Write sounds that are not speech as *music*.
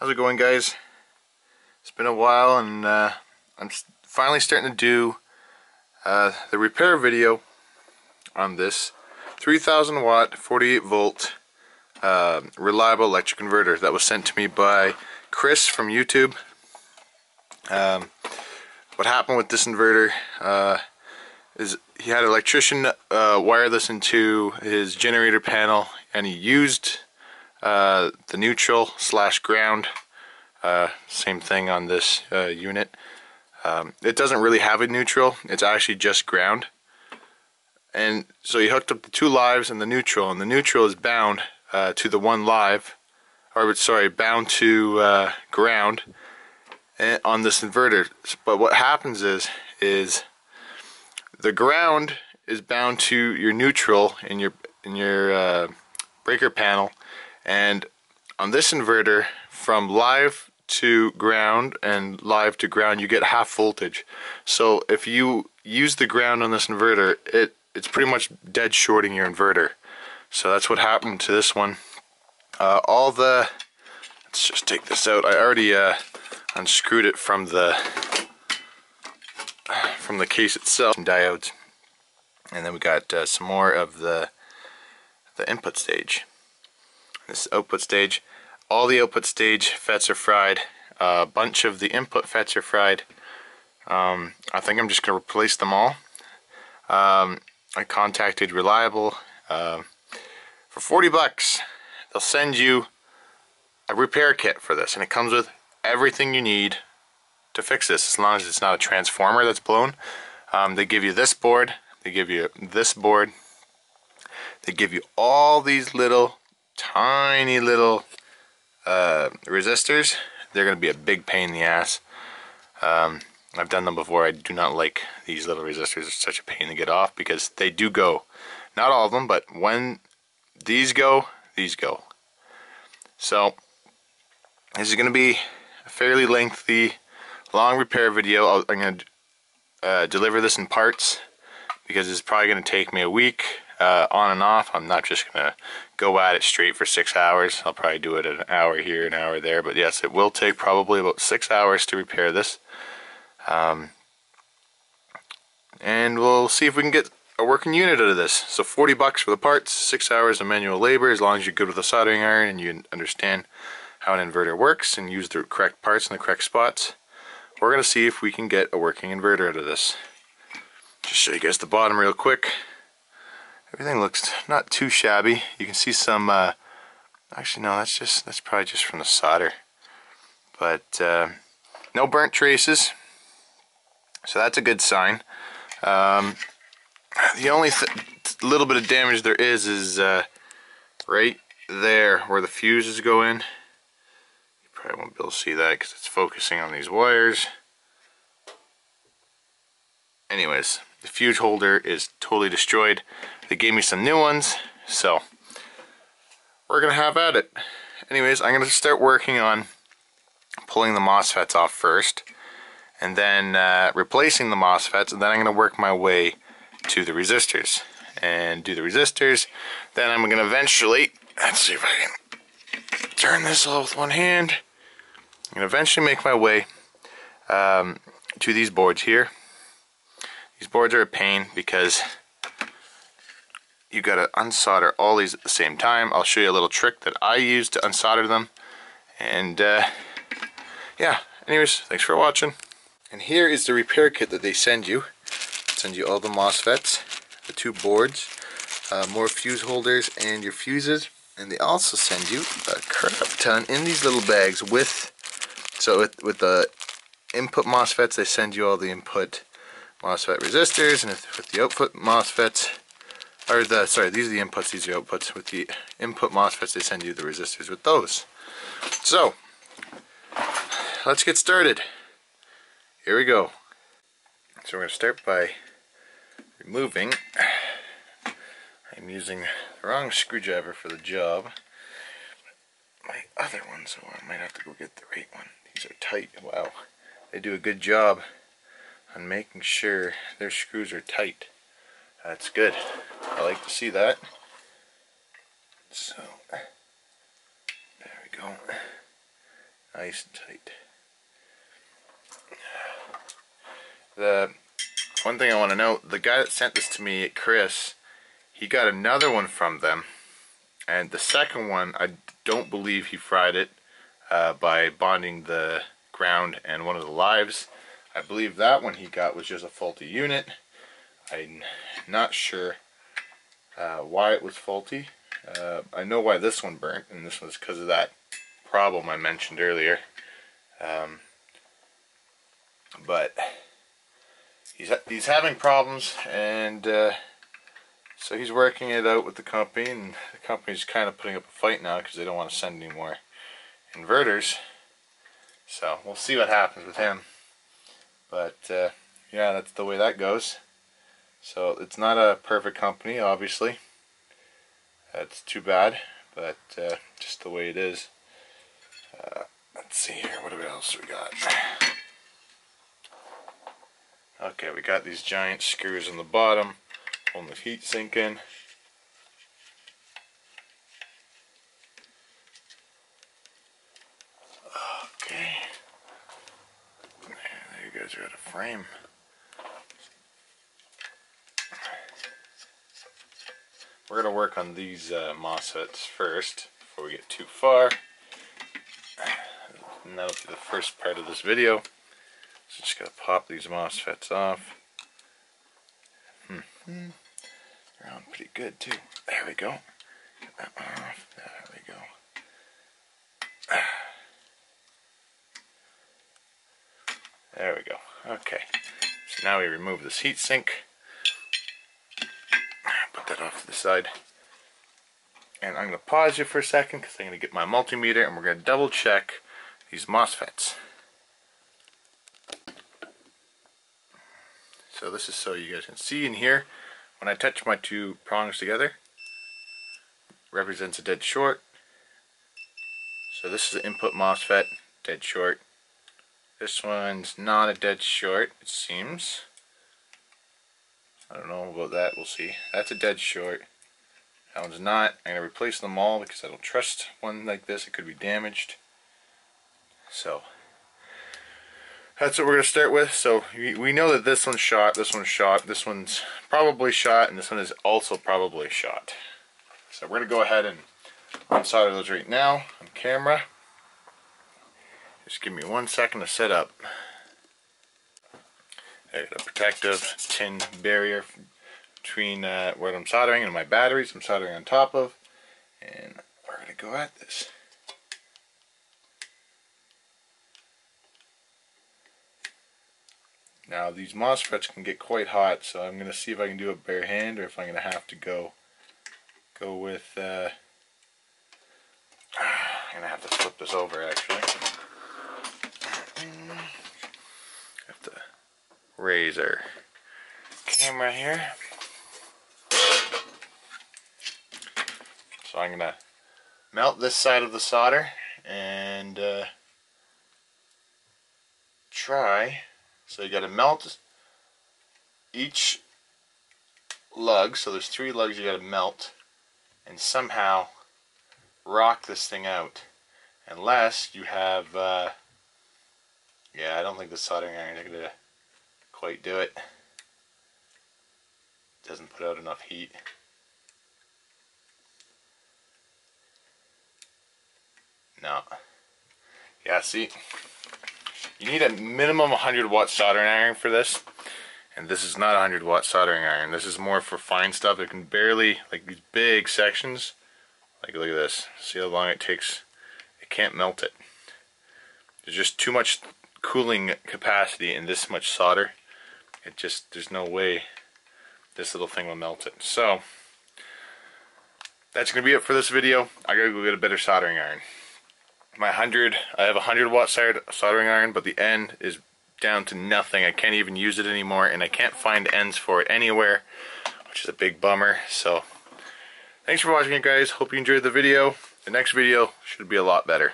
How's it going guys? It's been a while and uh, I'm finally starting to do uh, the repair video on this 3000 watt 48 volt uh, reliable electric converter that was sent to me by Chris from YouTube. Um, what happened with this inverter uh, is he had an electrician uh, wire this into his generator panel and he used uh, the neutral slash ground uh, same thing on this uh, unit. Um, it doesn't really have a neutral. It's actually just ground. And so you hooked up the two lives and the neutral and the neutral is bound uh, to the one live or sorry bound to uh, ground eh, on this inverter. But what happens is is the ground is bound to your neutral in your in your breaker panel and on this inverter from live to ground and live to ground you get half voltage. So if you use the ground on this inverter it it's pretty much dead shorting your inverter. So that's what happened to this one. Uh, all the let's just take this out. I already uh, unscrewed it from the from the case itself diodes. And then we got uh, some more of the the input stage this output stage. All the output stage FETs are fried. A bunch of the input FETs are fried. Um, I think I'm just going to replace them all. Um, I contacted Reliable. Uh, for 40 bucks, they'll send you a repair kit for this. And it comes with everything you need to fix this, as long as it's not a transformer that's blown. Um, they give you this board. They give you this board. They give you all these little tiny little uh, resistors. They're going to be a big pain in the ass. Um, I've done them before. I do not like these little resistors. It's such a pain to get off because they do go. Not all of them, but when these go, these go. So, this is going to be a fairly lengthy, long repair video. i am going to uh, deliver this in parts because it's probably going to take me a week uh, on and off. I'm not just going to go at it straight for six hours. I'll probably do it an hour here, an hour there. But yes, it will take probably about six hours to repair this. Um, and we'll see if we can get a working unit out of this. So 40 bucks for the parts, six hours of manual labor, as long as you're good with a soldering iron and you understand how an inverter works and use the correct parts in the correct spots. We're going to see if we can get a working inverter out of this. Just show you guys the bottom real quick. Everything looks not too shabby. You can see some, uh, actually no, that's just, that's probably just from the solder. But uh, no burnt traces, so that's a good sign. Um, the only th little bit of damage there is is uh, right there where the fuses go in. You probably won't be able to see that because it's focusing on these wires. Anyways, the fuse holder is totally destroyed. They gave me some new ones, so we're gonna have at it. Anyways, I'm gonna start working on pulling the MOSFETs off first, and then uh, replacing the MOSFETs, and then I'm gonna work my way to the resistors and do the resistors. Then I'm gonna eventually, let's see if I can turn this all with one hand. I'm gonna eventually make my way um, to these boards here these boards are a pain because you gotta unsolder all these at the same time. I'll show you a little trick that I use to unsolder them. And uh, yeah, anyways, thanks for watching. And here is the repair kit that they send you. Send you all the MOSFETs, the two boards, uh, more fuse holders and your fuses. And they also send you a crap ton in these little bags with, so with, with the input MOSFETs, they send you all the input MOSFET resistors, and with the output MOSFETs, or the, sorry, these are the inputs, these are outputs. With the input MOSFETs, they send you the resistors with those. So, let's get started. Here we go. So we're going to start by removing, I'm using the wrong screwdriver for the job. My other one, so I might have to go get the right one. These are tight, wow. They do a good job on making sure their screws are tight. That's good. I like to see that. So, there we go. Nice and tight. The one thing I want to note, the guy that sent this to me, Chris, he got another one from them. And the second one, I don't believe he fried it uh, by bonding the ground and one of the lives. I believe that one he got was just a faulty unit. I'm not sure uh, why it was faulty. Uh, I know why this one burnt, and this was because of that problem I mentioned earlier. Um, but he's he's having problems, and uh, so he's working it out with the company, and the company's kind of putting up a fight now because they don't want to send any more inverters. So we'll see what happens with him. But uh, yeah, that's the way that goes. So it's not a perfect company, obviously. That's too bad, but uh, just the way it is. Uh, let's see here, what else we got? Okay, we got these giant screws on the bottom, on the heat sink in. Okay. There you guys are at a frame. We're going to work on these uh, MOSFETs first before we get too far. And that'll be the first part of this video. So just gotta pop these MOSFETs off. Hmm. They're on pretty good too. There we go. Get that one off. There we go. There we go. Okay. So now we remove this heat sink. Put that off to the side. And I'm going to pause you for a second because I'm going to get my multimeter and we're going to double check these MOSFETs. So this is so you guys can see in here, when I touch my two prongs together, represents a dead short. So this is the input MOSFET, dead short. This one's not a dead short, it seems. I don't know about that, we'll see. That's a dead short. That one's not. I'm going to replace them all because I don't trust one like this. It could be damaged. So, that's what we're going to start with. So, we know that this one's shot, this one's shot, this one's probably shot, and this one is also probably shot. So, we're going to go ahead and unsolder those right now on camera. Just give me one second to set up. I got a protective tin barrier between uh, what I'm soldering and my batteries. I'm soldering on top of. And we're going to go at this. Now these MOSFETs can get quite hot, so I'm going to see if I can do it bare hand or if I'm going to have to go go with uh, *sighs* I'm going to have to flip this over actually. Have to camera here. So I'm to melt this side of the solder and uh, try. So you got to melt each lug. So there's three lugs you got to melt and somehow rock this thing out. Unless you have, uh, yeah, I don't think the soldering iron is going to quite do it. Doesn't put out enough heat. No. Yeah, see, you need a minimum 100 watt soldering iron for this. And this is not a 100 watt soldering iron. This is more for fine stuff It can barely, like these big sections. Like, look at this. See how long it takes? It can't melt it. There's just too much cooling capacity in this much solder. It just, there's no way this little thing will melt it. So, that's going to be it for this video. I gotta go get a better soldering iron my 100, I have a 100 watt soldering iron, but the end is down to nothing. I can't even use it anymore, and I can't find ends for it anywhere, which is a big bummer. So, thanks for watching, guys. Hope you enjoyed the video. The next video should be a lot better.